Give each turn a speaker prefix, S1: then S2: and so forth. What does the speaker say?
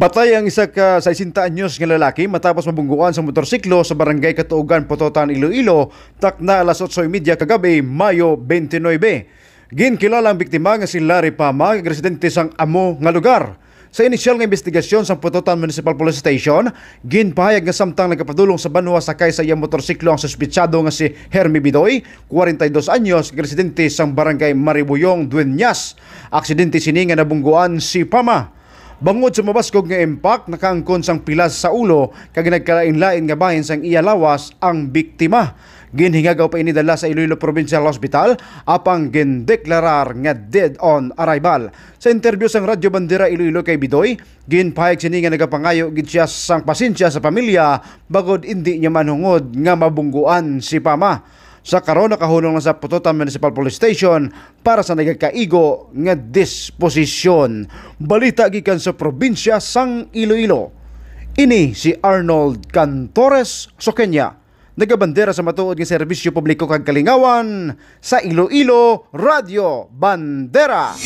S1: Patay ang isa ka 60 anyos nga lalaki matapos mabungguan sa motorsiklo sa barangay Katuugan, Pototan, Iloilo, takna alas 8.30 kagabi, Mayo 29. Ginkilala ang biktima nga si Larry Pama, residente sang amo nga lugar. Sa inisyal nga investigasyon sa Pototan Municipal Police Station, ginpahayag nga samtang nagpapadulong sa banwa sakay sa iyang motorsiklo ang suspitsado nga si Hermi Bidoy, 42 anyos, residente sang barangay Maribuyong, Dueñas. Aksidente sini nga nabungguan si Pama. Bangod sa mabaskog nga impact, nakaangkon sang pilas sa ulo, kag nagkalain-lain nga bahin sang iya lawas ang biktima. Ginhingagaw pa inidala sa Iloilo Provincial Hospital apang gindeklarar nga dead on arrival. Sa interview sang Radyo Bandera Iloilo kay Bidoy, ginpahayag sini nga nagapangayo gid siya sang pasensya sa pamilya bagod hindi niya manhungod nga mabungguan si Pama. Sa karon nakahulong na sa Pututan Municipal Police Station para sa nagakaigo nga disposisyon. Balita gikan sa probinsya sang Iloilo. Ini si Arnold Cantores Sokenya. Nagabandera sa matuod nga serbisyo publiko kag kalingawan sa Iloilo Radio Bandera.